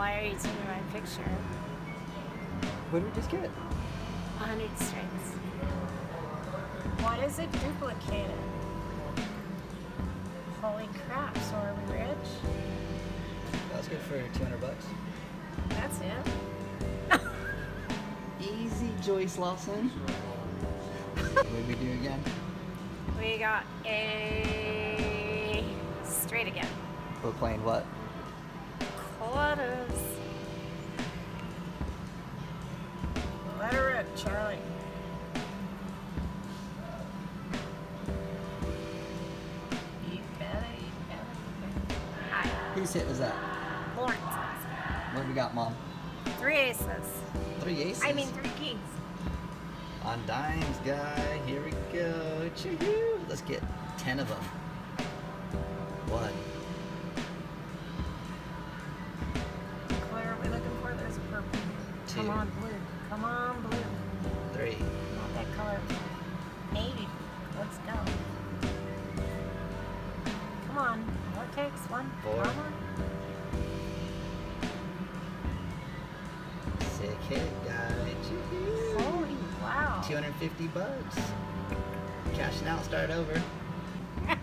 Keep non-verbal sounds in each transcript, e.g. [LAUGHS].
Why are you taking my picture? What did we just get? 100 strikes. Why is it duplicated? Holy crap, so are we rich? That's good for 200 bucks. That's it. [LAUGHS] Easy, Joyce Lawson. what did we do again? We got a straight again. We're playing what? Quarters. Let her rip, Charlie. You better, you better. Hi, Whose hit was that? Lawrence. What we got, Mom? Three aces. Three aces. I mean, three kings. On dimes, guy. Here we go. Choo-hoo. Let's get 10 of them. One. Two. Come on, blue. Come on, blue. Three. Not that color. Navy. Let's go. Come on. Takes one? Four. On. Sick hit, guy. Holy wow. 250 bucks. Cashing out, start over. [LAUGHS]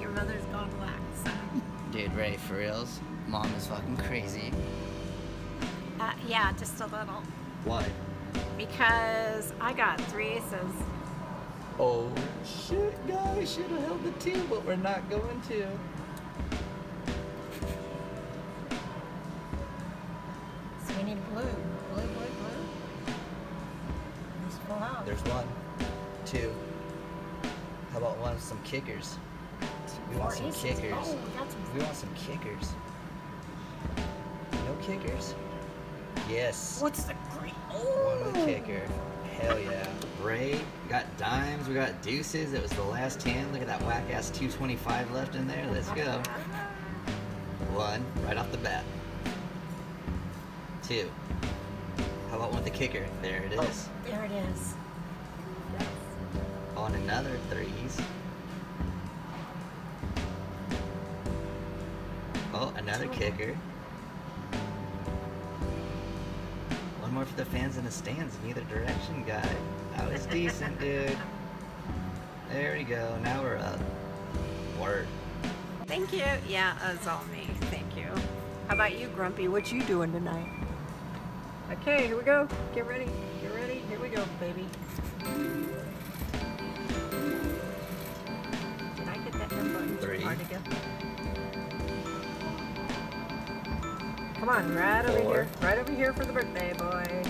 Your mother's gone black, son. Dude, Ray, for reals? Mom is fucking crazy. Uh, yeah, just a little. Why? Because I got three aces. Oh, shit, guys. Should have held the two, but we're not going to. So we need blue. Blue, blue, blue. There's full house. There's one, two. How about one with some kickers? We want some kickers. Oh, we got some. We want some kickers. No kickers? Yes. What's the? One with Oh. kicker. Hell yeah. Ray, we got dimes, we got deuces. It was the last hand. Look at that whack ass 225 left in there. Let's go. One, right off the bat. Two. How about one with the kicker? There it oh, is. There it is. On another threes. Oh, another kicker. One for the fans in the stands in either direction, guy. Oh, that was decent, dude. There we go. Now we're up. Word. Thank you. Yeah, uh, that's all me. Thank you. How about you, Grumpy? What you doing tonight? Okay, here we go. Get ready. Get ready. Here we go, baby. Did I get that M button Three. Come on, right over Four. here. Right over here for the birthday boy.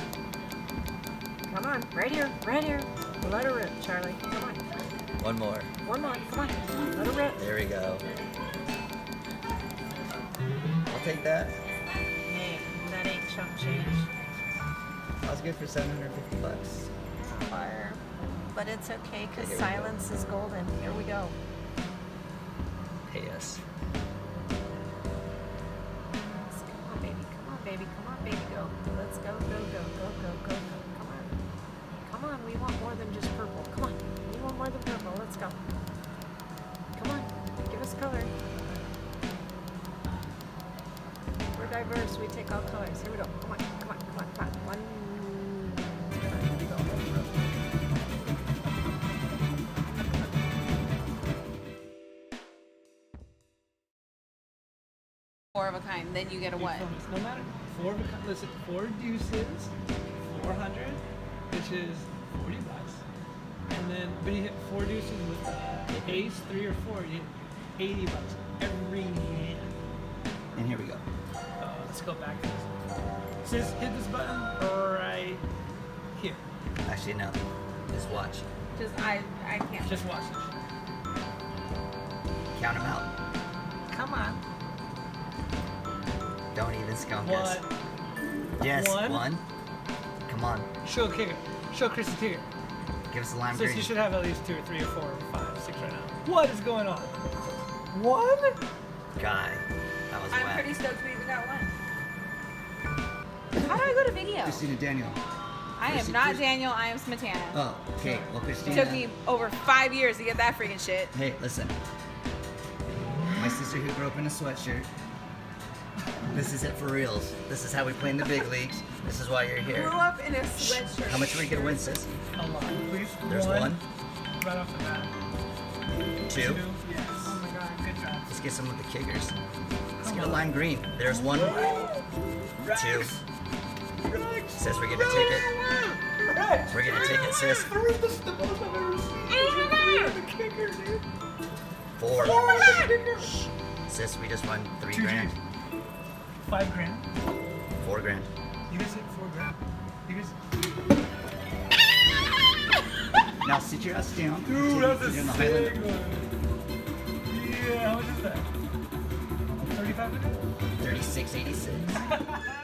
Come on, right here, right here. Let her rip, Charlie. Come on. One more. One more. Come on. Let her rip. There we go. I'll take that. Hey, that ain't chump change. That was good for 750 bucks. Fire. But it's okay because we go. silence is golden. Here we go. Pay us. Baby. Come on, baby. Come on, baby. Go. Let's go, go, go, go, go, go, go. Come on. Come on. We want more than just purple. Come on. We want more than purple. Let's go. Come on. Give us color. We're diverse. We take all colors. Here we go. Come on. Come on. Come on. Come on. One. Four of a kind, then you get a what? No matter four of a kind. Listen, four deuces, four hundred, which is forty bucks, and then but you hit four deuces with uh, ace, three or four, you hit eighty bucks every hand. And here we go. Uh, let's go back to this. It says hit this button right here. Actually, no. Just watch. Just I I can't. Just watch this. Count them out. Come on. Don't even skunk us. Yes, One. one. Come on. Show kicker. Show Chris the kicker. Give us a lime Says green. you should have at least two or three or four or five, six right now. What is going on? One? Guy. That was I'm whack. pretty stoked we even got one. How do I go to video? Christina Daniel. I am not Chris- Daniel. I am Smetana. Oh, okay. Well, It took me over five years to get that freaking shit. Hey, listen. My sister who grew up in a sweatshirt This is it for reals. This is how we play in the big leagues. This is why you're Grew here. up in a sweatshirt. How much are we gonna win, sis? A lot, please. There's one, Right off the bat. two. Yes. Oh my god. Good job. Let's get some of the kickers. Let's get a lime green. There's one, two. Sis, we're gonna take it. Rex. We're gonna take it, sis. Three is the most I've ever seen. Three of the kicker, dude. Four. Four of. Sis, we just won three Two grand. G's. Five grand. Four grand. You guys hit four grand. You guys. [LAUGHS] Now sit your ass down. Dude, that's a sick Highlander. one. Yeah, how much is that? Thirty-five hundred. 3686. [LAUGHS]